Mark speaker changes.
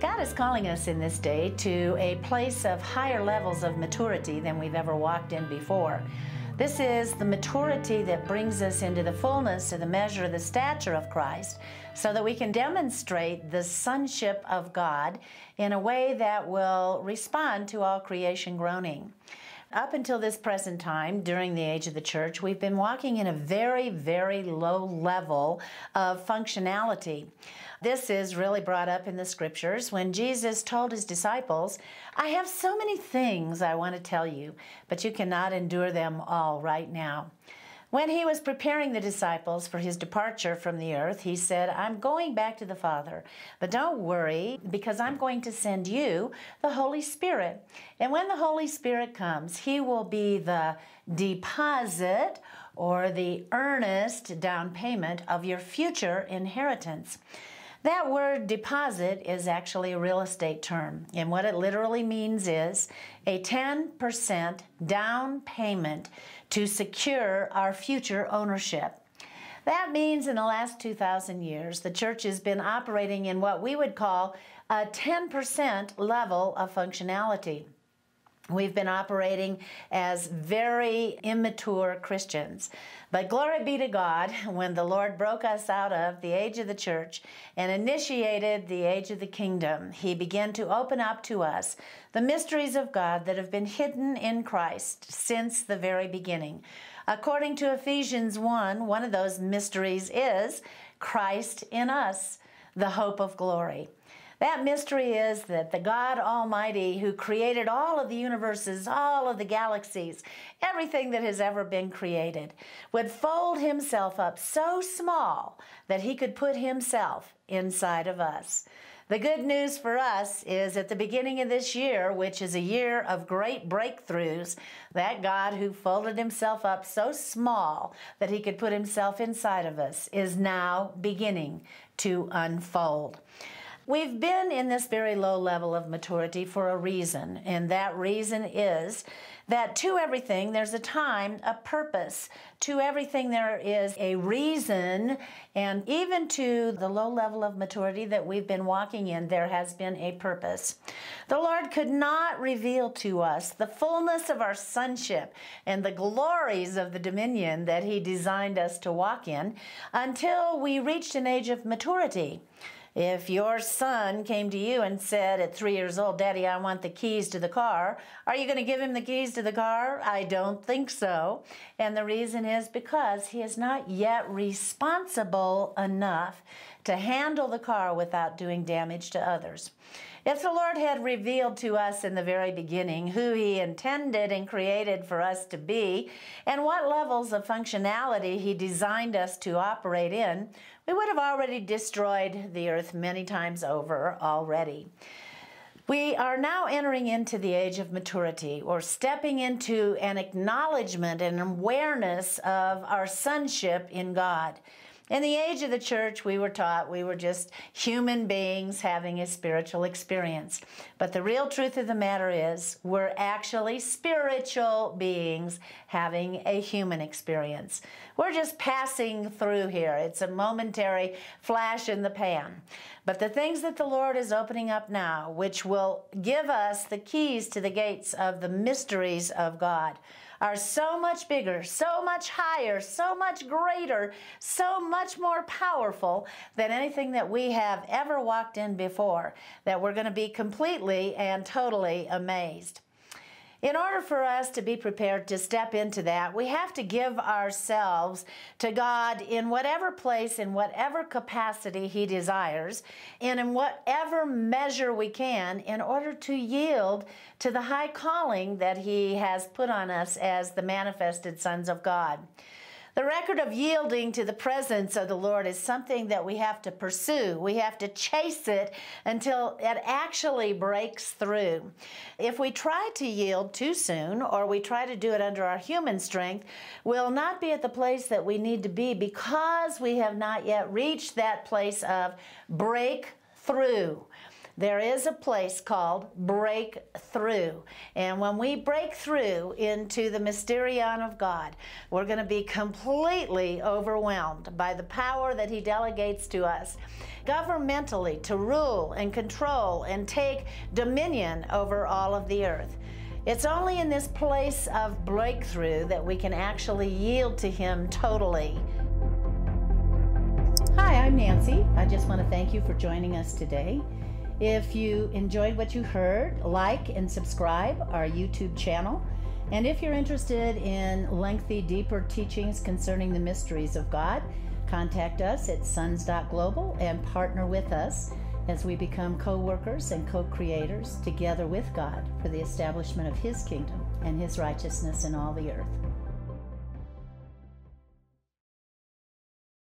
Speaker 1: God is calling us in this day to a place of higher levels of maturity than we've ever walked in before. This is the maturity that brings us into the fullness of the measure of the stature of Christ so that we can demonstrate the sonship of God in a way that will respond to all creation groaning. Up until this present time, during the age of the church, we've been walking in a very, very low level of functionality. This is really brought up in the scriptures when Jesus told his disciples, I have so many things I want to tell you, but you cannot endure them all right now. When he was preparing the disciples for his departure from the earth, he said, I'm going back to the Father, but don't worry because I'm going to send you the Holy Spirit. And when the Holy Spirit comes, he will be the deposit or the earnest down payment of your future inheritance. That word deposit is actually a real estate term, and what it literally means is a 10% down payment to secure our future ownership. That means in the last 2,000 years, the church has been operating in what we would call a 10% level of functionality. We've been operating as very immature Christians. But glory be to God, when the Lord broke us out of the age of the church and initiated the age of the kingdom, He began to open up to us the mysteries of God that have been hidden in Christ since the very beginning. According to Ephesians 1, one of those mysteries is Christ in us, the hope of glory. That mystery is that the God Almighty, who created all of the universes, all of the galaxies, everything that has ever been created, would fold himself up so small that he could put himself inside of us. The good news for us is at the beginning of this year, which is a year of great breakthroughs, that God who folded himself up so small that he could put himself inside of us is now beginning to unfold. We've been in this very low level of maturity for a reason, and that reason is that to everything there's a time, a purpose. To everything there is a reason, and even to the low level of maturity that we've been walking in, there has been a purpose. The Lord could not reveal to us the fullness of our sonship and the glories of the dominion that He designed us to walk in until we reached an age of maturity. If your son came to you and said at three years old, Daddy, I want the keys to the car, are you going to give him the keys to the car? I don't think so. And the reason is because he is not yet responsible enough to handle the car without doing damage to others. If the Lord had revealed to us in the very beginning who He intended and created for us to be and what levels of functionality He designed us to operate in, we would have already destroyed the earth many times over already. We are now entering into the age of maturity or stepping into an acknowledgement and awareness of our sonship in God. In the age of the church, we were taught we were just human beings having a spiritual experience. But the real truth of the matter is, we're actually spiritual beings having a human experience. We're just passing through here. It's a momentary flash in the pan. But the things that the Lord is opening up now, which will give us the keys to the gates of the mysteries of God, are so much bigger, so much higher, so much greater, so much more powerful than anything that we have ever walked in before, that we're going to be completely and totally amazed. In order for us to be prepared to step into that, we have to give ourselves to God in whatever place, in whatever capacity He desires, and in whatever measure we can in order to yield to the high calling that He has put on us as the manifested sons of God. The record of yielding to the presence of the Lord is something that we have to pursue. We have to chase it until it actually breaks through. If we try to yield too soon or we try to do it under our human strength, we'll not be at the place that we need to be because we have not yet reached that place of breakthrough. There is a place called breakthrough. And when we break through into the mysterion of God, we're going to be completely overwhelmed by the power that He delegates to us governmentally to rule and control and take dominion over all of the earth. It's only in this place of breakthrough that we can actually yield to Him totally. Hi, I'm Nancy. I just want to thank you for joining us today. If you enjoyed what you heard, like and subscribe our YouTube channel. And if you're interested in lengthy, deeper teachings concerning the mysteries of God, contact us at sons.global and partner with us as we become co workers and co creators together with God for the establishment of His kingdom and His righteousness in all the earth.